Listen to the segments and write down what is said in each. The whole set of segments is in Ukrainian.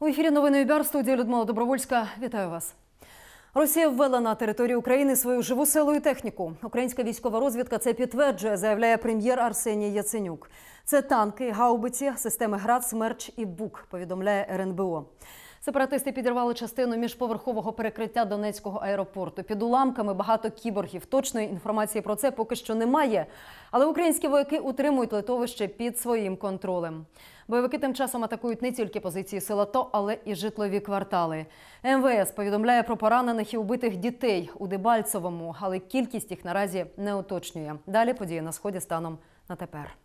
У ефірі новини ЮБЯР, студія Людмила Добровольська. Вітаю вас. Росія ввела на територію України свою живу силу і техніку. Українська військова розвідка це підтверджує, заявляє прем'єр Арсеній Яценюк. Це танки, гаубиці, системи ГРАД, «Смерч» і БУК, повідомляє РНБО. Сепаратисти підірвали частину міжповерхового перекриття Донецького аеропорту. Під уламками багато кіборгів. Точної інформації про це поки що немає. Але українські вояки утримують литовище під своїм контролем. Бойовики тим часом атакують не тільки позиції сил АТО, але і житлові квартали. МВС повідомляє про поранених і убитих дітей у Дебальцевому, але кількість їх наразі не уточнює. Далі події на сході станом на тепер.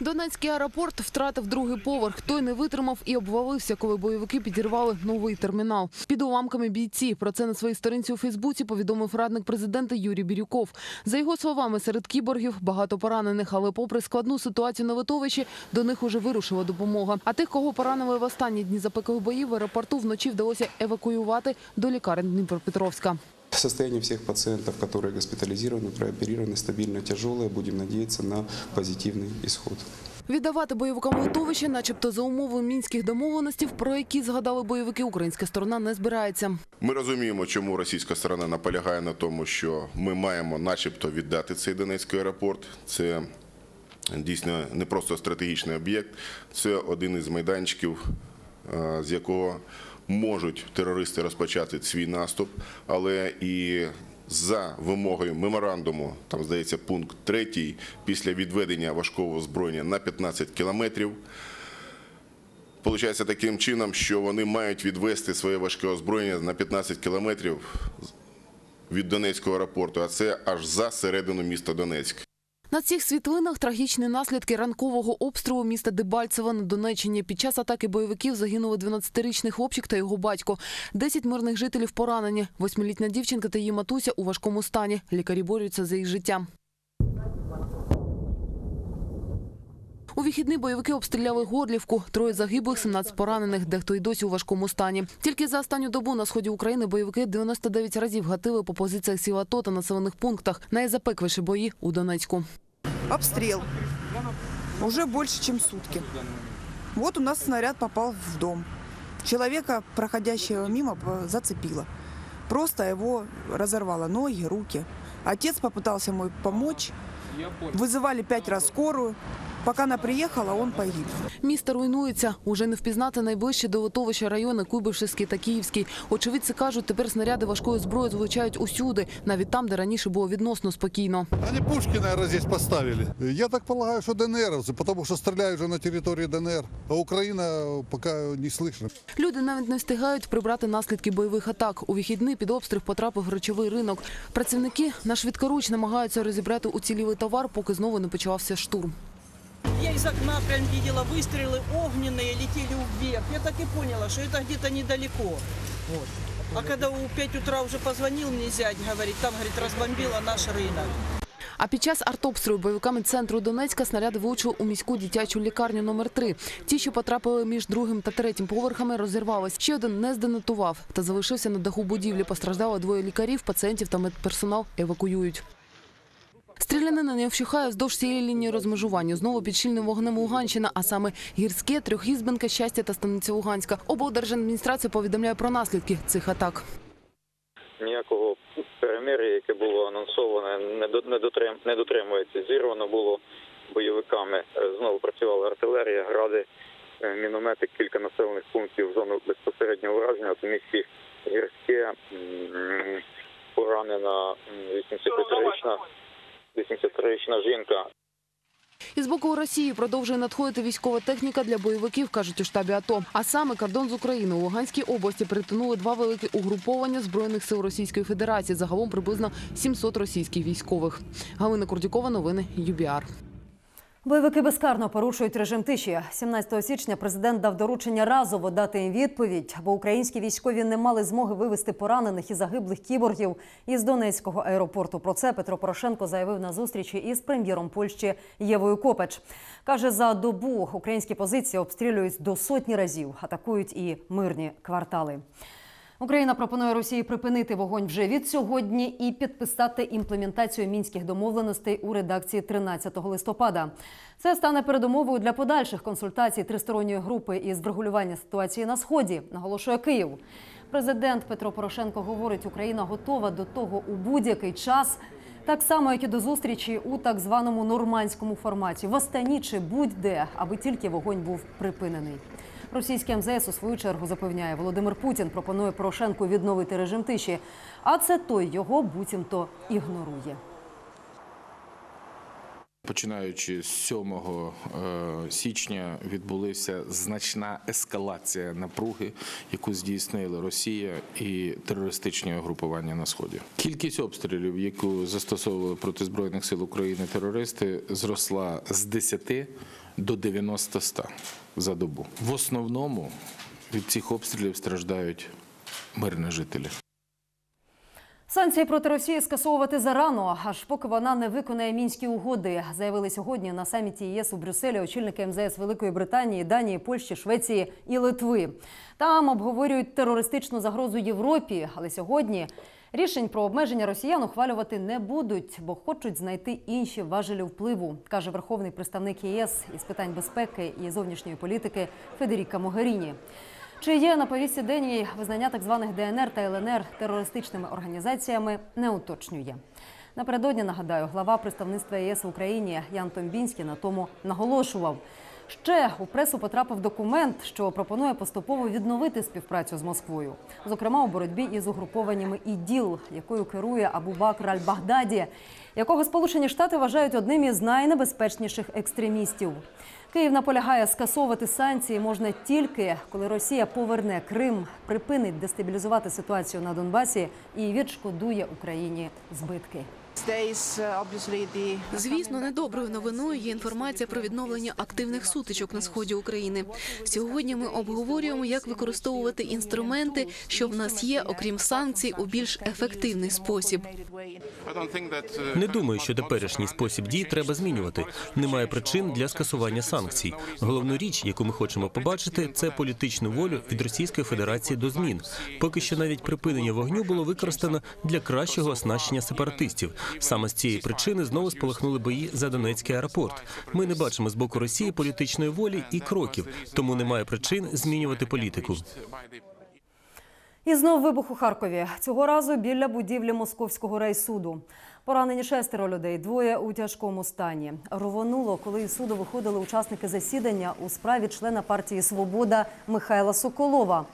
Донецький аеропорт втратив другий поверх. Той не витримав і обвалився, коли бойовики підірвали новий термінал. Під уламками бійці. Про це на своїй сторінці у Фейсбуці повідомив радник президента Юрій Бірюков. За його словами, серед кіборгів багато поранених, але попри складну ситуацію на литовищі, до них уже вирушила допомога. А тих, кого поранили в останні дні запеклих боїв, в аеропорту вночі вдалося евакуювати до лікарень Дніпропетровська. Состояние всех пациентов, которые госпитализированы, прооперированы, стабильно тяжелое. Будем надеяться на позитивный исход. Віддавати бойовикам литовище, начебто за умови мінських домовленостей, про які згадали бойовики, українська сторона не збирається. Ми розуміємо, чому російська сторона наполягає на тому, що ми маємо, начебто, віддати цей Донецький аеропорт. Це дійсно не просто стратегічний об'єкт, це один із майданчиків, е, з якого можуть терористи розпочати свій наступ, але і за вимогою меморандуму, там здається пункт третій, після відведення важкого озброєння на 15 кілометрів. Получається таким чином, що вони мають відвести своє важке озброєння на 15 кілометрів від Донецького аеропорту, а це аж за середину міста Донецьк. На цих світлинах трагічні наслідки ранкового обстрілу міста Дебальцево на Донеччині. Під час атаки бойовиків загинули 12-річний хлопчик та його батько. 10 мирних жителів поранені. Восьмилітня дівчинка та її матуся у важкому стані. Лікарі борються за їх життя. У вихідні бойовики обстріляли Горлівку. Троє загиблих, 17 поранених, дехто й досі у важкому стані. Тільки за останню добу на сході України бойовики 99 разів гатили по позиціях сіл АТО та населених пунктах. Найзапекліші бої у Донецьку. Обстрел. Уже больше, чем сутки. Вот у нас снаряд попал в дом. Человека, проходящего мимо, п- зацепило. Просто его разорвало ноги, руки. Отец попытался мой помочь. Вызывали пять раз скорую. Пока она приехала, он погиб. Місто руйнується. Уже не впізнати найближчі до литовища райони Куйбишевський та Київський. Очевидці кажуть, тепер снаряди важкої зброї звучають усюди, навіть там, де раніше було відносно спокійно. Они пушки, наверное, здесь поставили. Я так полагаю, что ДНРовцы, потому что стреляют же на территории ДНР. А Украина пока не слышно. Люди навіть не встигають прибрати наслідки бойових атак. У вихідні під обстріл потрапив гречовий ринок. Працівники на швидкоруч намагаються розібрати уцілілий товар, поки знову не почався штурм. Я из окна прям видела выстрелы огненные, летели вверх. Я так и поняла, что это где-то недалеко. Вот. А когда у 5 утра уже позвонил мне зять, говорит, там, говорит, разбомбила наш рынок. А під час артобстрілу бойовиками центру Донецька снаряди влучили у міську дитячу лікарню номер 3 Ті, що потрапили між другим та третім поверхами, розірвались. Ще один не зденатував та залишився на даху будівлі. Постраждало двоє лікарів, пацієнтів та медперсонал евакуюють. Стрілянина не вщухає вздовж цієї лінії розмежування. Знову під щільним вогнем Луганщина, а саме гірське, трьохізбенка, щастя та станиця Луганська. Облдержадміністрація повідомляє про наслідки цих атак. ніякого перемир'я, яке було анонсоване, не до- не не дотримується. Зірвано було бойовиками. Знову працювала артилерія, гради, е, міномети, кілька населених пунктів в зону безпосереднього враження. От у місті гірське поранена м, 83-річна 83-річна жінка. Із боку Росії продовжує надходити військова техніка для бойовиків, кажуть у штабі АТО. А саме кордон з України у Луганській області перетинули два великі угруповання збройних сил Російської Федерації. Загалом приблизно 700 російських військових. Галина Курдюкова, новини UBR. Бойовики безкарно порушують режим тиші. 17 січня президент дав доручення разово дати їм відповідь, бо українські військові не мали змоги вивести поранених і загиблих кіборгів із Донецького аеропорту. Про це Петро Порошенко заявив на зустрічі із прем'єром Польщі Євою Копеч. Каже, за добу українські позиції обстрілюють до сотні разів, атакують і мирні квартали. Україна пропонує Росії припинити вогонь вже від сьогодні і підписати імплементацію мінських домовленостей у редакції 13 листопада. Це стане передумовою для подальших консультацій тристоронньої групи із врегулювання ситуації на сході, наголошує Київ. Президент Петро Порошенко говорить, Україна готова до того у будь-який час. Так само, як і до зустрічі у так званому нормандському форматі в Астані чи будь-де, аби тільки вогонь був припинений. Російський МЗС у свою чергу запевняє, Володимир Путін пропонує Порошенку відновити режим тиші, а це той його буцімто ігнорує. Починаючи з 7 е, січня відбулася значна ескалація напруги, яку здійснили Росія і терористичні угрупування на сході. Кількість обстрілів, яку застосовували проти збройних сил України терористи, зросла з 10 до 90-100 за добу. В основному від цих обстрілів страждають мирні жителі. Санкції проти Росії скасовувати зарано, аж поки вона не виконає мінські угоди, заявили сьогодні на саміті ЄС у Брюсселі очільники МЗС Великої Британії, Данії, Польщі, Швеції і Литви. Там обговорюють терористичну загрозу Європі, але сьогодні рішень про обмеження росіян ухвалювати не будуть, бо хочуть знайти інші важелі впливу, каже верховний представник ЄС із питань безпеки і зовнішньої політики Федеріка Могеріні. Чи є на повістці денній визнання так званих ДНР та ЛНР терористичними організаціями, не уточнює. Напередодні нагадаю, глава представництва ЄС в Україні Ян Томбінський на тому наголошував. Ще у пресу потрапив документ, що пропонує поступово відновити співпрацю з Москвою, зокрема у боротьбі із угрупованнями ІДІЛ, якою керує Абу-Бакр Аль-Багдаді, якого Сполучені Штати вважають одним із найнебезпечніших екстремістів. Київ наполягає скасовувати санкції можна тільки коли Росія поверне Крим, припинить дестабілізувати ситуацію на Донбасі і відшкодує Україні збитки. Звісно, недоброю новиною є інформація про відновлення активних сутичок на сході України. Сьогодні ми обговорюємо, як використовувати інструменти, що в нас є, окрім санкцій, у більш ефективний спосіб. Не думаю, що теперішній спосіб дій треба змінювати. Немає причин для скасування санкцій. Головну річ, яку ми хочемо побачити, це політичну волю від Російської Федерації до змін. Поки що навіть припинення вогню було використано для кращого оснащення сепаратистів. Саме з цієї причини знову спалахнули бої за Донецький аеропорт. Ми не бачимо з боку Росії політичної волі і кроків, тому немає причин змінювати політику. І знов вибух у Харкові. Цього разу біля будівлі московського райсуду. Поранені шестеро людей, двоє у тяжкому стані. Рвонуло, коли із суду виходили учасники засідання у справі члена партії Свобода Михайла Соколова.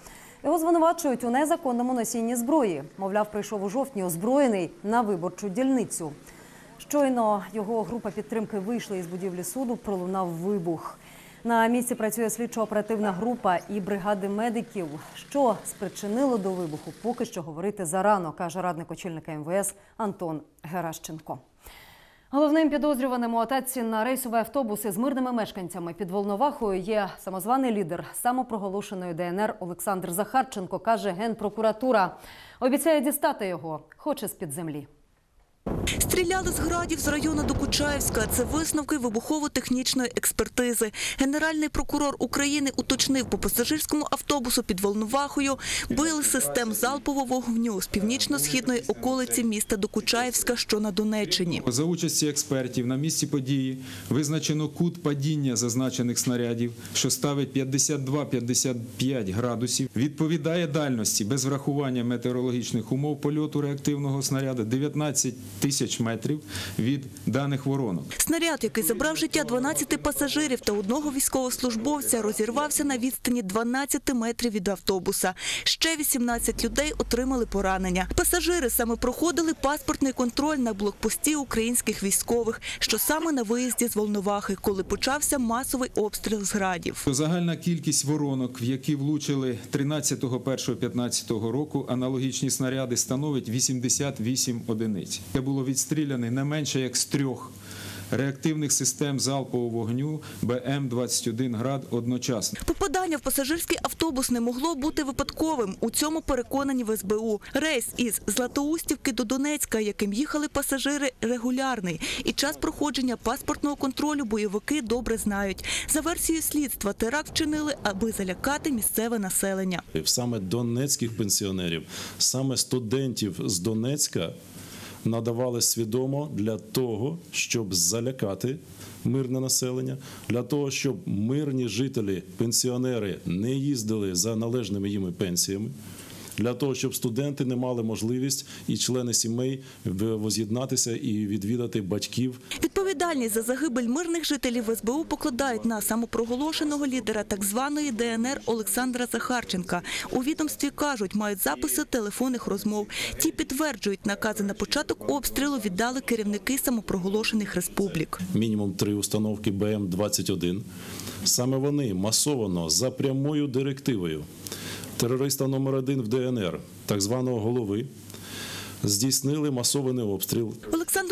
Його звинувачують у незаконному носінні зброї. Мовляв, прийшов у жовтні озброєний на виборчу дільницю. Щойно його група підтримки вийшла із будівлі суду, пролунав вибух. На місці працює слідчо-оперативна група і бригади медиків. Що спричинило до вибуху, поки що говорити зарано, каже радник очільника МВС Антон Геращенко. Головним підозрюваним у атаці на рейсові автобуси з мирними мешканцями під Волновахою є самозваний лідер самопроголошеної ДНР Олександр Захарченко, каже генпрокуратура. Обіцяє дістати його, хоче з-під землі. Стріляли з градів з району Докучаєвська. Це висновки вибухово-технічної експертизи. Генеральний прокурор України уточнив по пасажирському автобусу під Волновахою били систем залпового вогню з північно-східної околиці міста Докучаєвська, що на Донеччині. За участі експертів на місці події визначено кут падіння зазначених снарядів, що ставить 52-55 градусів. Відповідає дальності без врахування метеорологічних умов польоту реактивного снаряду 19 тисяч метрів від даних воронок. Снаряд, який забрав життя 12 пасажирів та одного військовослужбовця, розірвався на відстані 12 метрів від автобуса. Ще 18 людей отримали поранення. Пасажири саме проходили паспортний контроль на блокпості українських військових, що саме на виїзді з Волновахи, коли почався масовий обстріл з градів. Загальна кількість воронок, в які влучили 13.01.15 року, аналогічні снаряди становить 88 одиниць. Було відстріляне не менше як з трьох реактивних систем залпового вогню БМ-21 «Град» одночасно. Попадання в пасажирський автобус не могло бути випадковим. У цьому переконані в СБУ. Рейс із Златоустівки до Донецька, яким їхали пасажири, регулярний. І час проходження паспортного контролю бойовики добре знають. За версією слідства, теракт вчинили, аби залякати місцеве населення. Саме донецьких пенсіонерів, саме студентів з Донецька надавали свідомо для того, щоб залякати мирне населення, для того, щоб мирні жителі, пенсіонери не їздили за належними їм пенсіями. Для того щоб студенти не мали можливість і члени сімей воз'єднатися і відвідати батьків Відповідальність за загибель мирних жителів СБУ покладають на самопроголошеного лідера так званої ДНР Олександра Захарченка. У відомстві кажуть, мають записи телефонних розмов. Ті підтверджують, накази на початок обстрілу віддали керівники самопроголошених республік. мінімум три установки БМ-21. Саме вони масовано за прямою директивою терориста номер один в ДНР, так званого голови, здійснили масований обстріл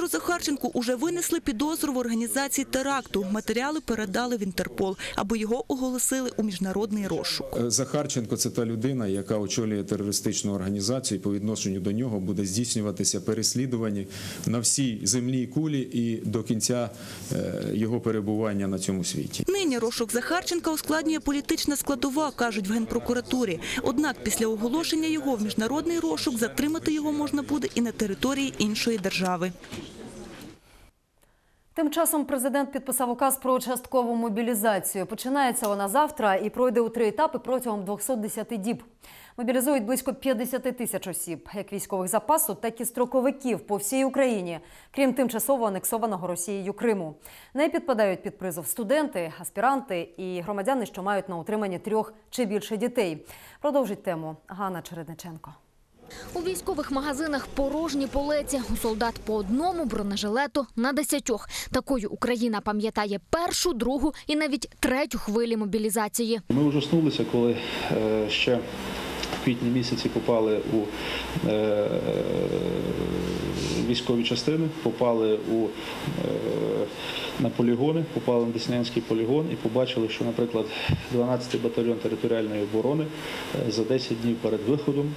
Олександру Захарченку уже винесли підозру в організації теракту. Матеріали передали в Інтерпол, аби його оголосили у міжнародний розшук. Е, Захарченко це та людина, яка очолює терористичну організацію. і По відношенню до нього буде здійснюватися переслідування на всій землі і кулі і до кінця е, його перебування на цьому світі. Нині розшук Захарченка ускладнює політична складова, кажуть в Генпрокуратурі. Однак після оголошення його в міжнародний розшук затримати його можна буде і на території іншої держави. Тим часом президент підписав указ про часткову мобілізацію. Починається вона завтра і пройде у три етапи протягом 210 діб. Мобілізують близько 50 тисяч осіб, як військових запасу, так і строковиків по всій Україні, крім тимчасово анексованого Росією Криму. Не підпадають під призов студенти, аспіранти і громадяни, що мають на утриманні трьох чи більше дітей. Продовжить тему Ганна Чередниченко. У військових магазинах порожні полиці. У солдат по одному бронежилету на десятьох. Такою Україна пам'ятає першу, другу і навіть третю хвилі мобілізації. Ми ужаснулися, коли е, ще в квітні місяці попали у е, військові частини, попали у, е, на полігони, попали на Деснянський полігон і побачили, що, наприклад, 12-й батальйон територіальної оборони е, за 10 днів перед виходом,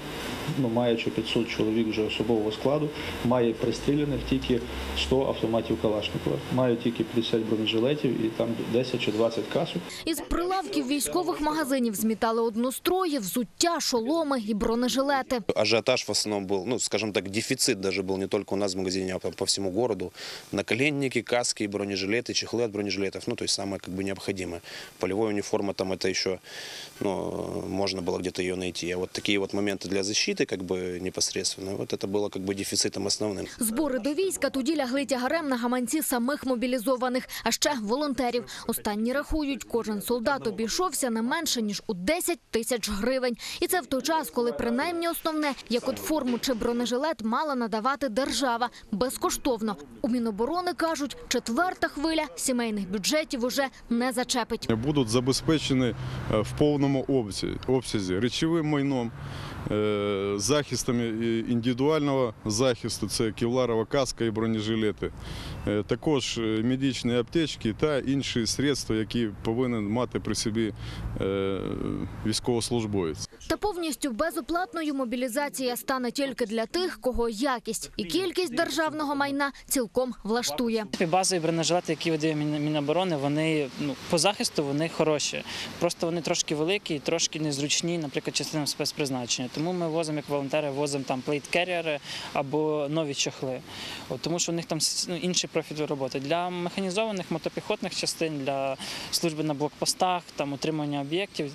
ну, маючи 500 чоловік вже особового складу, має пристріляних тільки 100 автоматів Калашникова, має тільки 50 бронежилетів і там 10 чи 20 касок. Із прилавків військових магазинів змітали однострої, взуття, шоломи і бронежилети. Ажиотаж в основном был, ну, скажем так, дефицит даже был не только у нас в магазине, а по, всему городу. Наколенники, каски, бронежилеты, чехлы от бронежилетов, ну, то есть самое как бы необходимое. Полевая униформа там это еще, ну, можно было где-то ее найти. А вот такие вот моменты для защиты как бы непосредственно, вот это было как бы дефицитом основным. Збори до війська тоді лягли тягарем на гаманці самих мобілізованих, а ще волонтерів. Останні рахують, кожен солдат обійшовся не менше ніж у 10 тисяч гривень. І це в той час, коли принаймні основне, як от форму чи бронежилет, мала надавати держава безкоштовно. У Міноборони кажуть, четверта хвиля сімейних бюджетів уже не зачепить. будуть забезпечені е, в повному обсязі, обсязі речовим майном, е, захистами індивідуального захисту, це кевларова каска і бронежилети, е, також е, медичні аптечки та інші средства, які повинен мати при собі військовослужбовець. Та повністю безоплатною мобілізація стане тільки для тих, кого якість і кількість державного майна цілком влаштує. Базові бронежилети, які видає Мін- Міноборони, вони ну по захисту вони хороші. Просто вони трошки великі і трошки незручні, наприклад, частинам спецпризначення. Тому ми возимо як волонтери, возимо там плейт-керріери або нові чохли. От, тому що у них там ну, інший профіль роботи. Для механізованих мотопіхотних частин, для служби на блокпостах, там утримання об'єктів,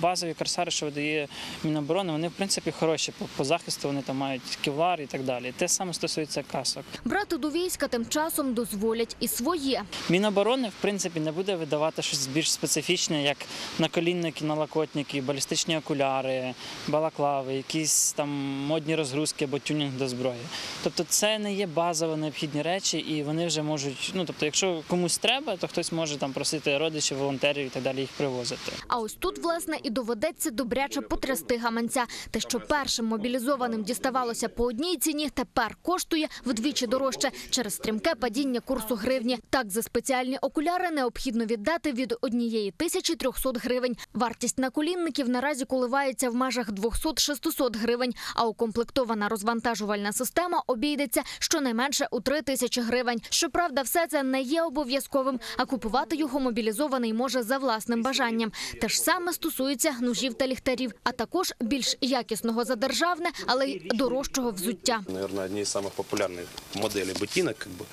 базові корсари, що видає Міноборони, вони в принципі хороші. По, по захисту вони там мають кевлар і так далі. Те саме стосується касок. Брати до війська тим часом дозволять і своє. Міноборони, в принципі, не буде видавати щось більш специфічне, як наколінники, налокотники, балістичні окуляри, балаклави, якісь там модні розгрузки або тюнінг до зброї. Тобто це не є базово необхідні речі, і вони вже можуть. Ну тобто, якщо комусь треба, то хтось може там просити родичів, волонтерів і так далі їх привозити. А ось тут, власне, і доведеться добряче потрясти гаманця. Те, що першим мобілізованим діставалося по одній ціні, тепер коштує вдвічі дорожче через стрімке падіння курсу гривні. Так, за спеціальні окуляри необхідно віддати від однієї тисячі 300 гривень. Вартість наколінників наразі коливається в межах 200-600 гривень, а укомплектована розвантажувальна система обійдеться щонайменше у 3 тисячі гривень. Щоправда, все це не є обов'язковим, а купувати його мобілізований може за власним бажанням. Те ж саме стосується ножів та ліхтарів, а також більш якісного за державне, але й дорожчого взуття. Наверное, одни из самых популярных моделей ботинок. Как бы.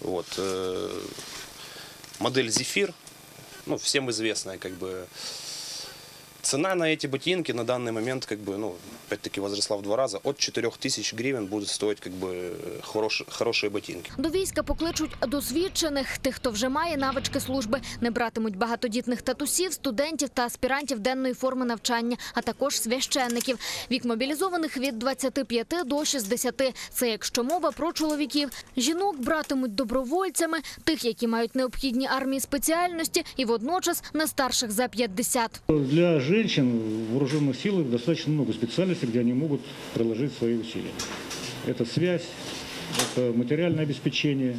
вот, э, модель Zephyr, ну, всем известная, как бы. Цена на эти ботинки на данный момент, как бы, ну, опять-таки, возросла в два раза. От 4000 гривен будут стоить, как бы, хорош, хорошие ботинки. До війська покличуть досвідчених, тих, хто вже має навички служби. Не братимуть багатодітних татусів, студентів та аспірантів денної форми навчання, а також священників. Вік мобілізованих від 25 до 60. Це якщо мова про чоловіків. Жінок братимуть добровольцями, тих, які мають необхідні армії спеціальності, і водночас не старших за 50. Для женщин в вооруженных силах достаточно много специальностей, где они могут приложить свои усилия. Это связь, это материальное обеспечение,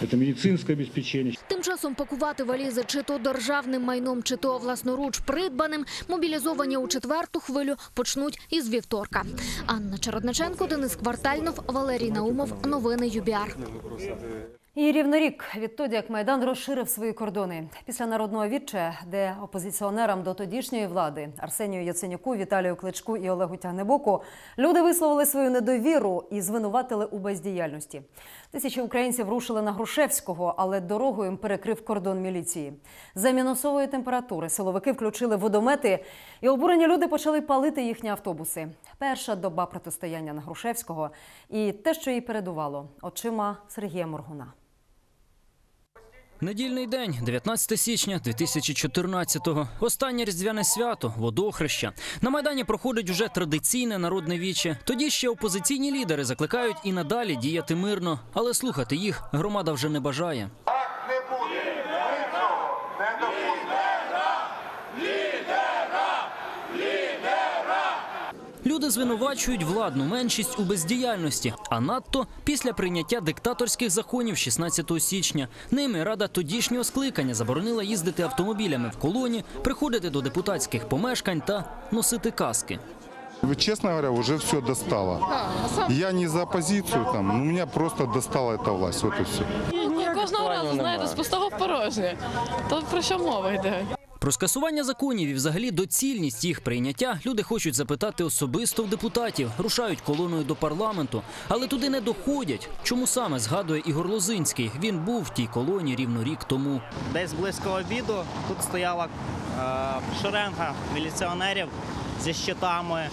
это медицинское обеспечение. Тим часом пакувати валізи чи то державним майном, чи то власноруч придбаним, мобілізовані у четверту хвилю почнуть із вівторка. Анна Чародниченко, Денис Квартальнов, Валерій Наумов. Новини ЮБІАР. І рівно рік відтоді, як Майдан розширив свої кордони після народного віччя, де опозиціонерам до тодішньої влади Арсенію Яценюку, Віталію Кличку і Олегу Тягнебоку люди висловили свою недовіру і звинуватили у бездіяльності. Тисячі українців рушили на Грушевського, але дорогою їм перекрив кордон міліції. За мінусової температури силовики включили водомети, і обурені люди почали палити їхні автобуси. Перша доба протистояння на Грушевського і те, що їй передувало, очима Сергія Моргуна. Недільний день, 19 січня 2014-го. Останнє різдвяне свято, водохреща. На майдані проходить уже традиційне народне віче. Тоді ще опозиційні лідери закликають і надалі діяти мирно, але слухати їх громада вже не бажає. Люди звинувачують владну меншість у бездіяльності, а надто після прийняття диктаторських законів 16 січня. Ними рада тодішнього скликання заборонила їздити автомобілями в колоні, приходити до депутатських помешкань та носити каски. Честно говоря, уже все достало. Я не за оппозицию, там, но меня просто достала эта власть, вот и все. Кожного разу, знаєте, з пустого в порожнє. То про що мова йде? Про скасування законів і взагалі доцільність їх прийняття люди хочуть запитати особисто в депутатів, рушають колоною до парламенту, але туди не доходять. Чому саме згадує Ігор Лозинський? Він був в тій колонії рівно рік тому. Десь близько обіду тут стояла е, шеренга міліціонерів зі щитами.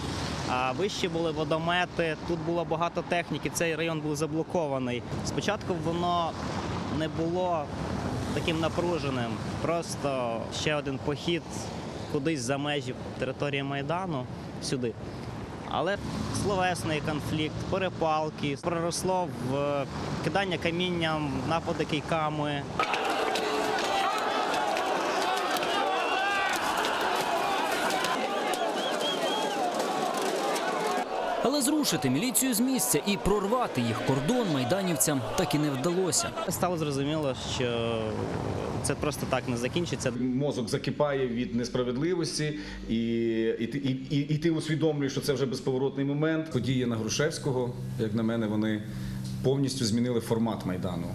А вище були водомети, тут було багато техніки, цей район був заблокований. Спочатку воно не було таким напруженим, просто ще один похід кудись за межі території Майдану сюди. Але словесний конфлікт, перепалки проросло в кидання камінням, напади кийками. Але зрушити міліцію з місця і прорвати їх кордон майданівцям так і не вдалося. Стало зрозуміло, що це просто так не закінчиться. Мозок закипає від несправедливості, і, і, ти- і, і, і ти усвідомлюєш, що це вже безповоротний момент. Події на Грушевського, як на мене, вони повністю змінили формат майдану.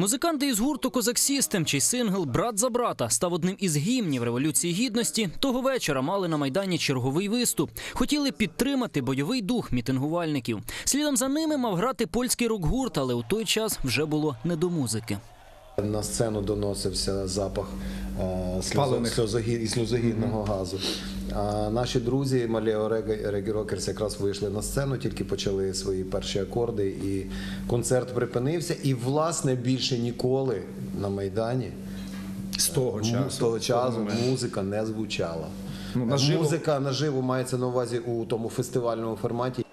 Музиканти із гурту Козак Систем, чий сингл Брат за брата став одним із гімнів революції гідності. Того вечора мали на майдані черговий виступ. Хотіли підтримати бойовий дух мітингувальників. Слідом за ними мав грати польський рок-гурт, але у той час вже було не до музики. На сцену доносився запах е, сльозогінного газу. А наші друзі Малео Регі Рокерс якраз вийшли на сцену, тільки почали свої перші акорди, і концерт припинився. І, власне, більше ніколи на Майдані з того часу, з того часу музика не звучала. Ну, наживо- Музика наживо мається на увазі у тому фестивальному форматі.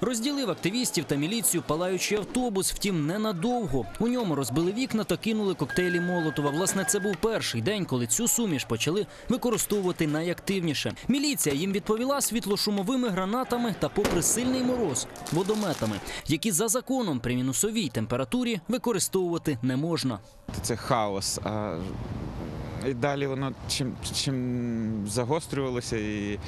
Розділив активістів та міліцію палаючий автобус, втім ненадовго. У ньому розбили вікна та кинули коктейлі Молотова. Власне, це був перший день, коли цю суміш почали використовувати найактивніше. Міліція їм відповіла світлошумовими гранатами та, попри сильний мороз, водометами, які за законом при мінусовій температурі використовувати не можна. Це хаос. А і далі воно чим, чим загострювалося і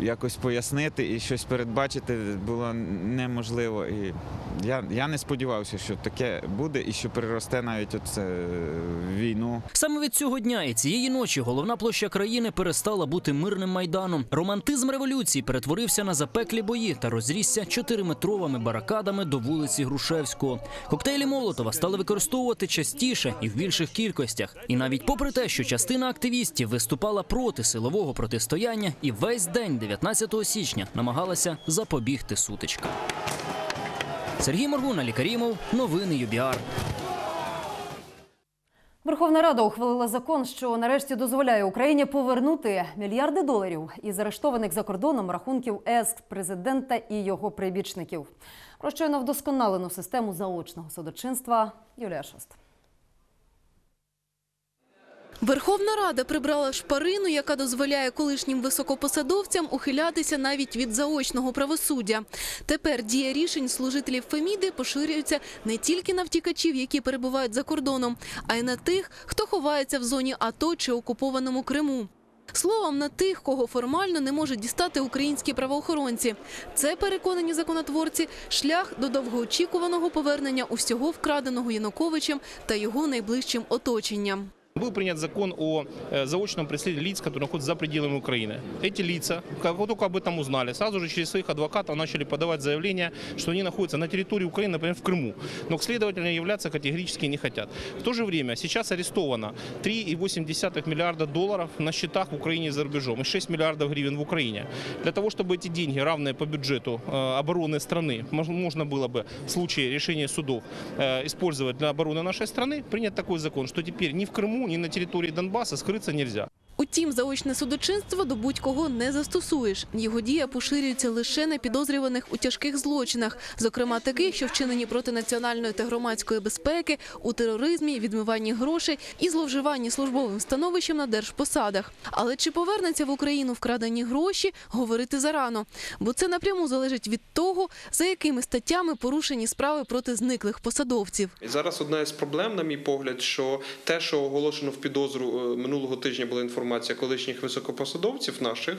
якось пояснити і щось передбачити було неможливо. І я, я не сподівався, що таке буде і що переросте навіть оце війну. Саме від цього дня і цієї ночі головна площа країни перестала бути мирним майданом. Романтизм революції перетворився на запеклі бої та розрісся чотириметровими баракадами до вулиці Грушевського. Коктейлі Молотова стали використовувати частіше і в більших кількостях. І навіть попри те, що частина активістів виступала проти силового протистояння, і весь день 19 січня намагалася запобігти сутичкам. Сергій Моргун, Алі Карімов, новини UBR. Верховна Рада ухвалила закон, що нарешті дозволяє Україні повернути мільярди доларів із арештованих за кордоном рахунків екс-президента і його прибічників. Про щойно вдосконалену систему заочного судочинства Юлія Шост. Верховна Рада прибрала шпарину, яка дозволяє колишнім високопосадовцям ухилятися навіть від заочного правосуддя. Тепер дія рішень служителів Феміди поширюється не тільки на втікачів, які перебувають за кордоном, а й на тих, хто ховається в зоні АТО чи окупованому Криму. Словом, на тих, кого формально не можуть дістати українські правоохоронці. Це переконані законотворці шлях до довгоочікуваного повернення усього вкраденого Януковичем та його найближчим оточенням. Был принят закон о э, заочном преследовании лиц, которые находятся за пределами Украины. Эти лица, как только об этом узнали, сразу же через своих адвокатов начали подавать заявления, что они находятся на территории Украины, например, в Крыму. Но к следователям являться категорически не хотят. В то же время сейчас арестовано 3,8 миллиарда долларов на счетах в Украине и за рубежом и 6 миллиардов гривен в Украине. Для того, чтобы эти деньги, равные по бюджету э, обороны страны, мож- можно было бы в случае решения судов э, использовать для обороны нашей страны, принят такой закон, что теперь ни в Крыму, ни на территории Донбасса скрыться нельзя. Утім, заочне судочинство до будь-кого не застосуєш. Його дія поширюється лише на підозрюваних у тяжких злочинах, зокрема таких, що вчинені проти національної та громадської безпеки, у тероризмі, відмиванні грошей і зловживанні службовим становищем на держпосадах. Але чи повернеться в Україну вкрадені гроші, говорити зарано, бо це напряму залежить від того, за якими статтями порушені справи проти зниклих посадовців. І зараз одна із проблем, на мій погляд, що те, що оголошено в підозру е, минулого тижня, була інформація колишніх високопосадовців наших,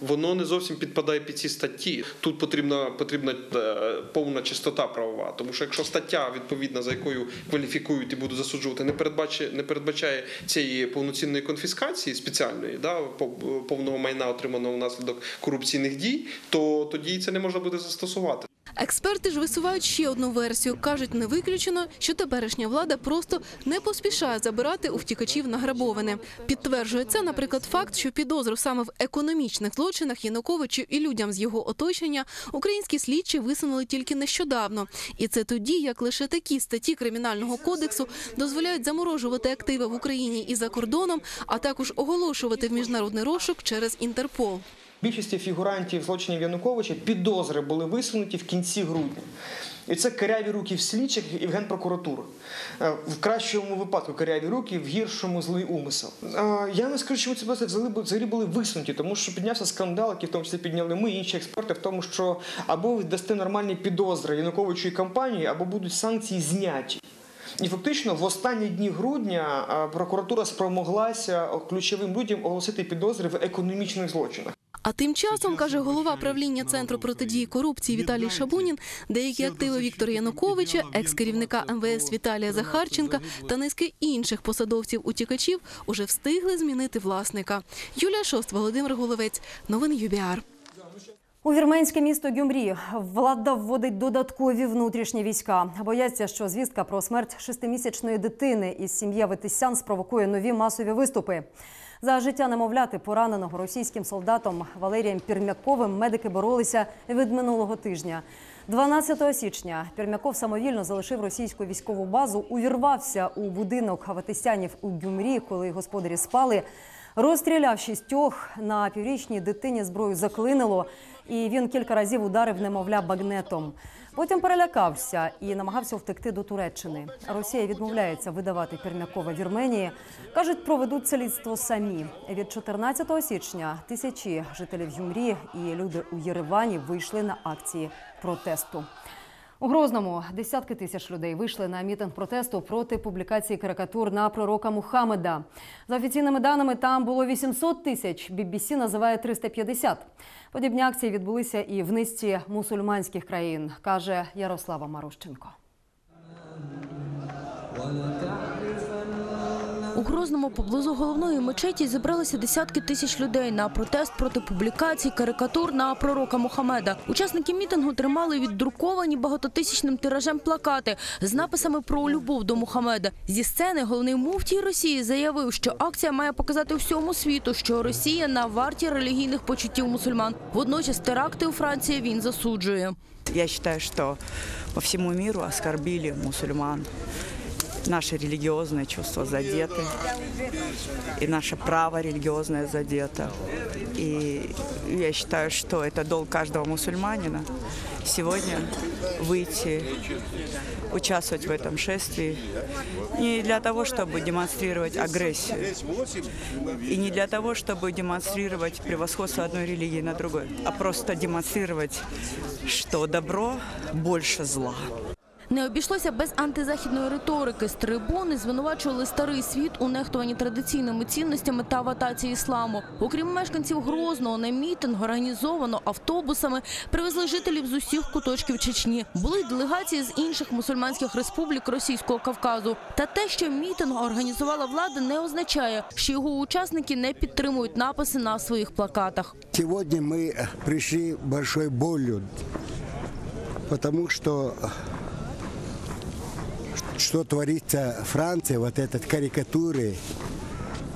воно не зовсім підпадає під ці статті. Тут потрібна потрібна е, повна чистота правова. Тому що якщо стаття відповідна, за якою кваліфікують і будуть засуджувати, не передбачає не передбачає цієї повноцінної конфіскації спеціальної, да пов- повного майна отриманого внаслідок корупційних дій, то тоді це не можна буде застосувати. Експерти ж висувають ще одну версію. кажуть, не виключено, що теперішня влада просто не поспішає забирати у втікачів награбоване. Підтверджує це, наприклад, факт, що підозру саме в економічних злочинах Януковичу і людям з його оточення українські слідчі висунули тільки нещодавно. І це тоді, як лише такі статті кримінального кодексу дозволяють заморожувати активи в Україні і за кордоном, а також оголошувати в міжнародний розшук через Інтерпол. Більшості фігурантів злочинів Януковича підозри були висунуті в кінці грудня. І це каряві руки в слідчих і в генпрокуратури. Е, В кращому випадку каряві руки, в гіршому злий умисел. Е, Я не скажу, що ці підозри взагалі були висунуті, тому що піднявся скандал, який в тому числі підняли ми і інші експерти, в тому, що або ви дасте нормальні підозри Януковичу і компанії, або будуть санкції зняті. І фактично в останні дні грудня е, прокуратура спромоглася ключовим людям оголосити підозри в економічних злочинах. А тим часом, каже голова правління Центру протидії корупції Віталій Шабунін, деякі активи Віктора Януковича, екс-керівника МВС Віталія Захарченка та низки інших посадовців-утікачів уже встигли змінити власника. Юлія Шост, Володимир Головець. Новини UBR. У вірменське місто Гюмрі влада вводить додаткові внутрішні війська. Бояться, що звістка про смерть шестимісячної дитини із сім'ї Аветисян спровокує нові масові виступи. За життя немовляти, пораненого російським солдатом Валерієм Пірмяковим, медики боролися від минулого тижня. 12 січня Пірмяков самовільно залишив російську військову базу, увірвався у будинок Ветисянів у Гюмрі, коли господарі спали. Розстріляв шістьох на піврічній дитині зброю заклинило, і він кілька разів ударив немовля багнетом. Потім перелякався і намагався втекти до Туреччини. Росія відмовляється видавати Пермякова Вірменії. кажуть, проведуть слідство самі. Від 14 січня тисячі жителів Юмрі і люди у Єревані вийшли на акції протесту. У Грозному десятки тисяч людей вийшли на мітинг протесту проти публікації карикатур на пророка Мухаммеда. За офіційними даними, там було 800 тисяч. BBC називає 350. Подібні акції відбулися і в низці мусульманських країн, каже Ярослава Марущенко. У Грозному поблизу головної мечеті зібралися десятки тисяч людей на протест проти публікацій карикатур на пророка Мухаммеда. Учасники мітингу тримали віддруковані багатотисячним тиражем плакати з написами про любов до Мухаммеда. Зі сцени головний муфтій Росії заявив, що акція має показати всьому світу, що Росія на варті релігійних почуттів мусульман. Водночас теракти у Франції він засуджує. Я считаю, что по всему миру оскорбили мусульман. Наши религиозные чувства задеты, и наше право религиозное задето. И я считаю, что это долг каждого мусульманина сегодня выйти, участвовать в этом шествии. Не для того, чтобы демонстрировать агрессию, и не для того, чтобы демонстрировать превосходство одной религии над другой, а просто демонстрировать, что добро больше зла. Не обійшлося без антизахідної риторики. З трибуни звинувачували старий світ у нехтуванні традиційними цінностями та в атаці ісламу. Окрім мешканців Грозного, на мітинг організовано автобусами привезли жителів з усіх куточків Чечні. Були й делегації з інших мусульманських республік Російського Кавказу. Та те, що мітинг організувала влада, не означає, що його учасники не підтримують написи на своїх плакатах. Сегодня мы пришли большой болью, потому что что творится в Франции, вот этот карикатуры,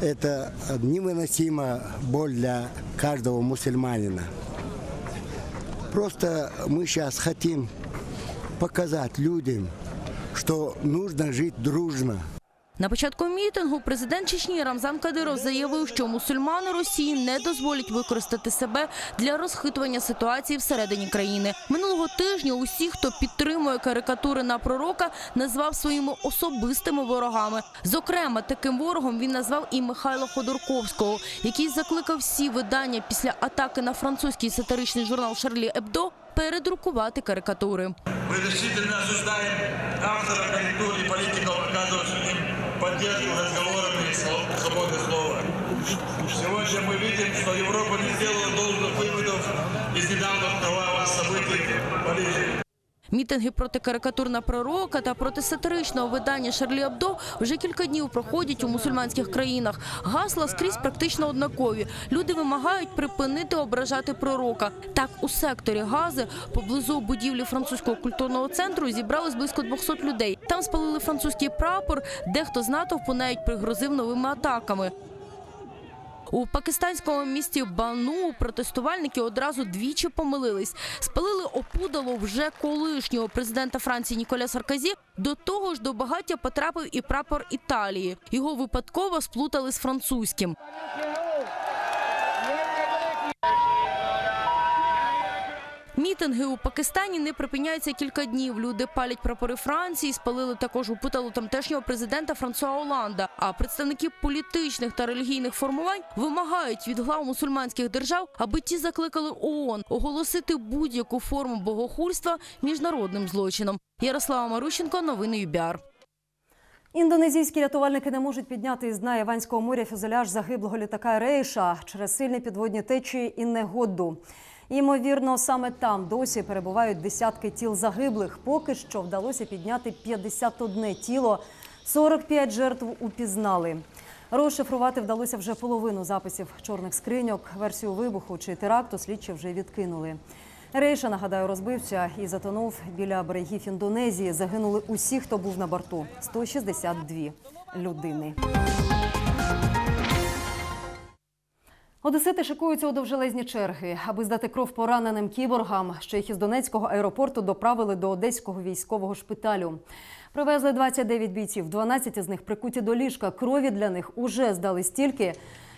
это невыносима боль для каждого мусульманина. Просто мы сейчас хотим показать людям, что нужно жить дружно. На початку мітингу президент Чечні Рамзан Кадиров заявив, що мусульмани Росії не дозволять використати себе для розхитування ситуації всередині країни. Минулого тижня усі, хто підтримує карикатури на пророка, назвав своїми особистими ворогами. Зокрема, таким ворогом він назвав і Михайла Ходорковського, який закликав всі видання після атаки на французький сатиричний журнал Шарлі Ебдо передрукувати карикатури. Мы решительно осуждаем автора карикатур и политиков, оказывавших им поддержку разговорами и свободы слова. Сегодня мы видим, что Европа не сделала должных выводов из недавних кровавых событий в Париже. Мітинги проти карикатур на пророка та проти сатиричного видання Шарлі Абдо вже кілька днів проходять у мусульманських країнах. Гасла скрізь практично однакові. Люди вимагають припинити ображати пророка. Так, у секторі Гази поблизу будівлі французького культурного центру зібралось близько 200 людей. Там спалили французький прапор, дехто з натовпу навіть пригрозив новими атаками. У пакистанському місті Бану протестувальники одразу двічі помилились. Спалили опудало вже колишнього президента Франції Ніколя Саркозі. До того ж до багаття потрапив і прапор Італії. Його випадково сплутали з французьким. Мітинги у Пакистані не припиняються кілька днів. Люди палять прапори Франції, спалили також опудало тамтешнього президента Франсуа Оланда. А представники політичних та релігійних формувань вимагають від глав мусульманських держав, аби ті закликали ООН оголосити будь-яку форму богохульства міжнародним злочином. Ярослава Марущенко, новини UBR. Індонезійські рятувальники не можуть підняти із дна Яванського моря фюзеляж загиблого літака Рейша через сильні підводні течії і негоду. Ймовірно, саме там досі перебувають десятки тіл загиблих. Поки що вдалося підняти 51 тіло, 45 жертв упізнали. Розшифрувати вдалося вже половину записів чорних скриньок. Версію вибуху чи теракту слідчі вже відкинули. Рейша, нагадаю, розбився і затонув біля берегів Індонезії. Загинули усі, хто був на борту 162 людини. Одесити шикуються у довжелезні черги, аби здати кров пораненим кіборгам. Ще їх із Донецького аеропорту доправили до одеського військового шпиталю. Привезли 29 бійців, 12 з них прикуті до ліжка. Крові для них уже здали стільки,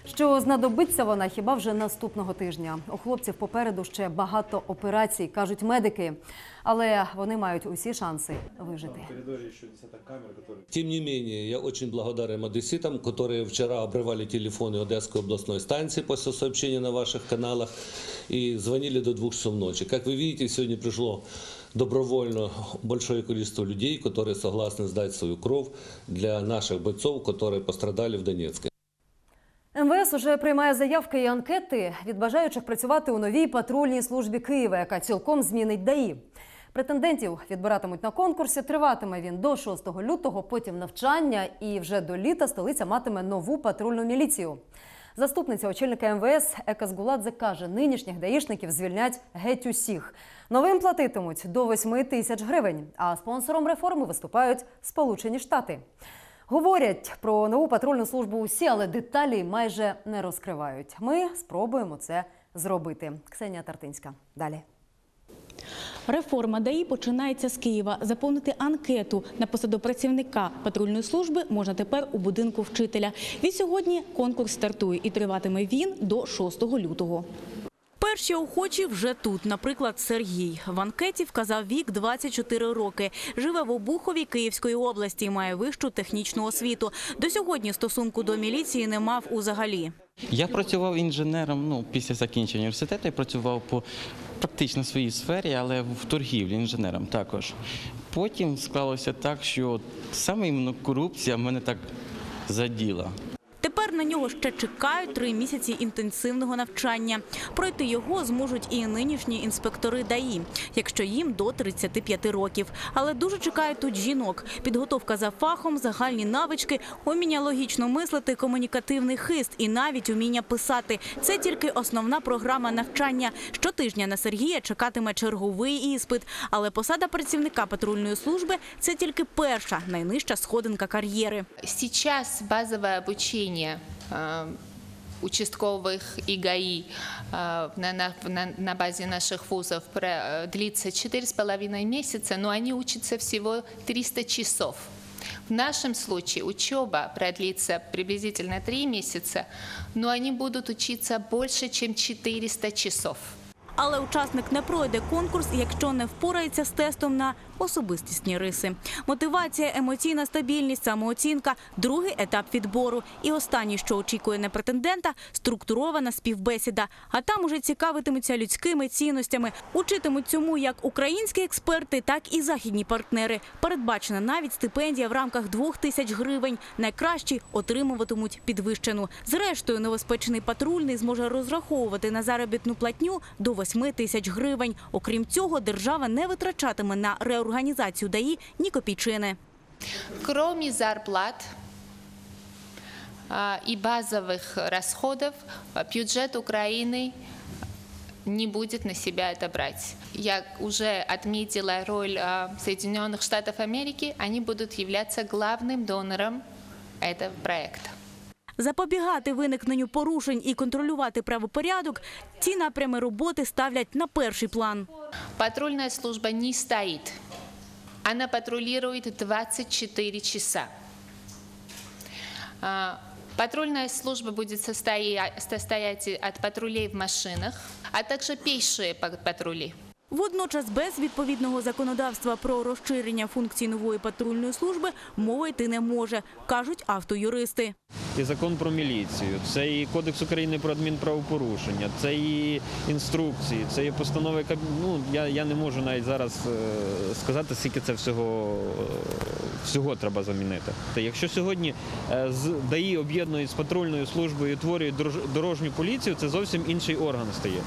Що знадобиться вона хіба вже наступного тижня? У хлопців попереду ще багато операцій, кажуть медики, але вони мають усі шанси вижити. Тем не менее, я очень благодарен одесситам, которые вчера обрывали телефоны Одесской областной станции после сообщения на ваших каналах и звонили до двух часов ночи. Как вы видите, сегодня пришло добровольно большое количество людей, которые согласны сдать свою кровь для наших бойцов, которые пострадали в Донецке. МВС уже приймає заявки і анкети від бажаючих працювати у новій патрульній службі Києва, яка цілком змінить ДАІ. Претендентів відбиратимуть на конкурсі. Триватиме він до 6 лютого, потім навчання, і вже до літа столиця матиме нову патрульну міліцію. Заступниця очільника МВС Ека Згуладзе каже, нинішніх даїшників звільнять геть усіх. Новим платитимуть до 8 тисяч гривень. А спонсором реформи виступають Сполучені Штати. Говорять про нову патрульну службу усі, але деталі майже не розкривають. Ми спробуємо це зробити. Ксенія Тартинська. Далі. Реформа ДАІ починається з Києва. Заповнити анкету на посаду працівника патрульної служби можна тепер у будинку вчителя. Від сьогодні конкурс стартує і триватиме він до 6 лютого. Перші охочі вже тут. Наприклад, Сергій. В анкеті вказав вік 24 роки. Живе в Обухові Київської області. Має вищу технічну освіту. До сьогодні стосунку до міліції не мав узагалі. Я працював інженером ну, після закінчення університету. Я працював по практично своїй сфері, але в торгівлі інженером також. Потім склалося так, що саме корупція мене так заділа. Тепер на нього ще чекають три місяці інтенсивного навчання. Пройти його зможуть і нинішні інспектори ДАІ, якщо їм до 35 років. Але дуже чекають тут жінок. Підготовка за фахом, загальні навички, уміння логічно мислити, комунікативний хист і навіть уміння писати. Це тільки основна програма навчання. Щотижня на Сергія чекатиме черговий іспит. Але посада працівника патрульної служби це тільки перша найнижча сходинка кар'єри. Сейчас базовое обучение э, участковых и ГАИ э, на, на, на, базе наших вузов э, длится 4,5 месяца, но они учатся всего 300 часов. В нашем случае учеба продлится приблизительно 3 месяца, но они будут учиться больше, чем 400 часов. Але учасник не пройде конкурс, якщо не впорається з тестом на особистісні риси. Мотивація, емоційна стабільність, самооцінка другий етап відбору. І останнє, що очікує на претендента структурована співбесіда. А там уже цікавитимуться людськими цінностями. Учитимуть цьому як українські експерти, так і західні партнери. Передбачена навіть стипендія в рамках двох тисяч гривень. Найкращі отримуватимуть підвищену. Зрештою, новоспечений патрульний зможе розраховувати на заробітну платню до 8 тисяч гривень. Окрім цього, держава не витрачатиме на реорганізацію ДАІ ні копійчини. Кроме зарплат а, и базовых расходов, а, бюджет Украины не будет на себя это брать. Я уже отметила роль а, Соединенных Штатов Америки. Они будут являться главным донором этого проекта. Запобігати виникненню порушень і контролювати правопорядок – ці напрями роботи ставлять на перший план. Патрульная служба не стоит. Она патрулирует 24 часа. А, Патрульная служба состоя- состоять от патрулей в машинах, а также пешие па- патрули. Водночас без відповідного законодавства про розширення функцій нової патрульної служби мова йти не може, кажуть автоюристи. І закон про міліцію, це і Кодекс України про адмінправопорушення, це і інструкції, це і постанови Ну, я, я не можу навіть зараз е, сказати, скільки це всього, е, всього треба замінити. Та якщо сьогодні е, з ДАІ об'єднують з патрульною службою і утворюють дорож- дорожню поліцію, це зовсім інший орган стає.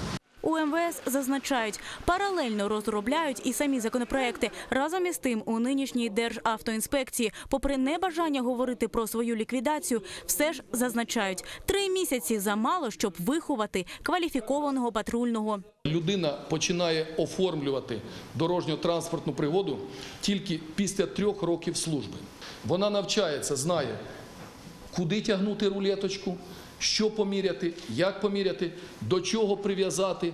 У МВС зазначають, паралельно розробляють і самі законопроекти. Разом із тим, у нинішній Державтоінспекції, попри небажання говорити про свою ліквідацію, все ж зазначають, три місяці замало, щоб виховати кваліфікованого патрульного. Людина починає оформлювати дорожньо-транспортну пригоду тільки після трьох років служби. Вона навчається, знає, куди тягнути рулеточку, що поміряти, як поміряти, до чого прив'язати,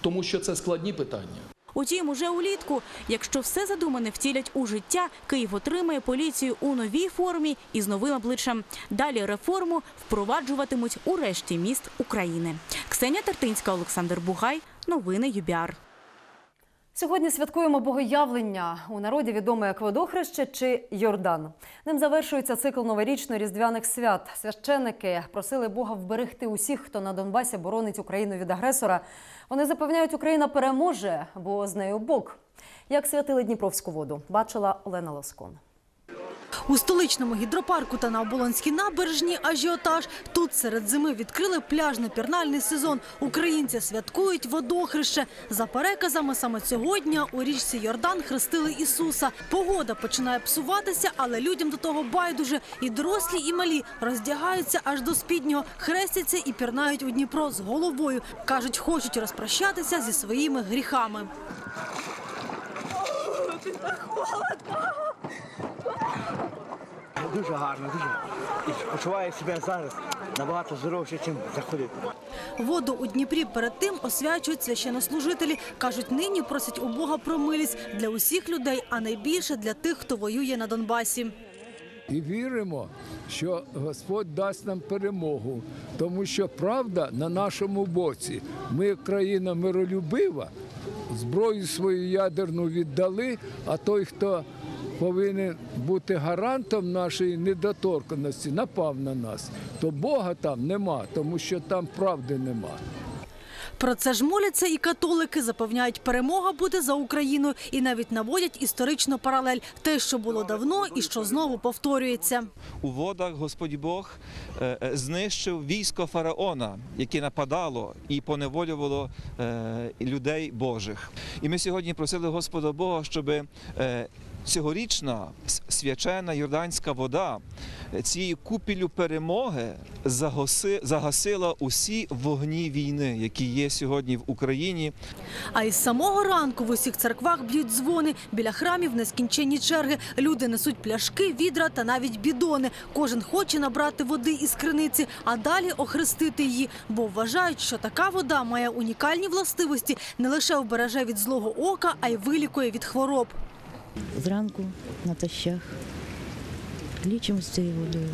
тому що це складні питання. Утім, уже улітку, якщо все задумане втілять у життя, Київ отримає поліцію у новій формі і з новим обличчям. Далі реформу впроваджуватимуть у решті міст України. Ксенія Тартинська, Олександр Бугай. Новини UBR. Сьогодні святкуємо богоявлення. У народі відоме як водохреще чи Йордан. Ним завершується цикл новорічно-різдвяних свят. Священники просили Бога вберегти усіх, хто на Донбасі боронить Україну від агресора. Вони запевняють, Україна переможе, бо з нею Бог. Як святили Дніпровську воду, бачила Олена Лоскон. У столичному гідропарку та на Оболонській набережні ажіотаж. Тут серед зими відкрили пляжно-пірнальний сезон. Українці святкують водохреще. За переказами, саме сьогодні у річці Йордан хрестили Ісуса. Погода починає псуватися, але людям до того байдуже. І дорослі, і малі роздягаються аж до спіднього, хрестяться і пірнають у Дніпро з головою. Кажуть, хочуть розпрощатися зі своїми гріхами. Дуже гарно, дуже. І почуваю себе зараз набагато здоровіше, ніж заходив. Воду у Дніпрі перед тим освячують священнослужителі. Кажуть, нині просять у Бога про милість для усіх людей, а найбільше для тих, хто воює на Донбасі. і віримо, що Господь дасть нам перемогу, тому що правда на нашому боці. Ми країна миролюбива, зброю свою ядерну віддали, а той, хто повинен бути гарантом нашої недоторканості, напав на нас, то Бога там нема, тому що там правди нема. Про це ж моляться і католики запевняють, перемога буде за Україною і навіть наводять історичну паралель те, що було давно і що знову повторюється. у водах Господь Бог е, е, знищив військо фараона, яке нападало і поневолювало е, людей Божих. І ми сьогодні просили Господа Бога, щоб е, цьогорічна свячена йорданська вода е, цією купілю перемоги загоси, загасила усі вогні війни, які є сьогодні в Україні. А із самого ранку в усіх церквах б'ють дзвони. Біля храмів нескінченні черги. Люди несуть пляшки, відра та навіть бідони. Кожен хоче набрати води із криниці, а далі охрестити її, бо вважають, що така вода має унікальні властивості не лише вбереже від злого ока, а й вилікує від хвороб. Зранку на тащах лічимо з цією водою,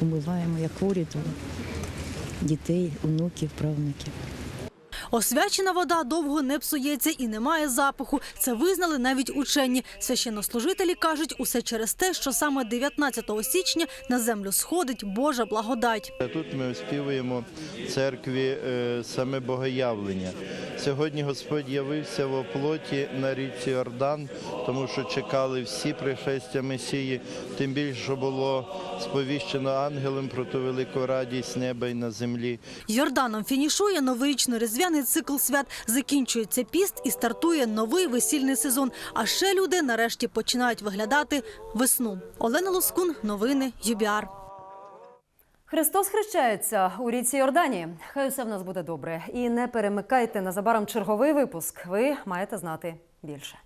умиваємо як хворі, то дітей, онуків, правнуків. Освячена вода довго не псується і не має запаху. Це визнали навіть учені. Священнослужителі кажуть, усе через те, що саме 19 січня на землю сходить Божа благодать. Тут ми оспівуємо церкві е, саме богоявлення. Сьогодні Господь явився во плоті на річці Йордан, тому що чекали всі пришестя Месії, тим більше що було сповіщено ангелом про ту велику радість неба і на землі. Йорданом фінішує новорічно-різдвяний цикл свят. Закінчується піст і стартує новий весільний сезон. А ще люди нарешті починають виглядати весну. Олена Лоскун, новини UBR. Христос хрещається у ріці Йордані. Хай усе в нас буде добре. І не перемикайте незабаром черговий випуск. Ви маєте знати більше.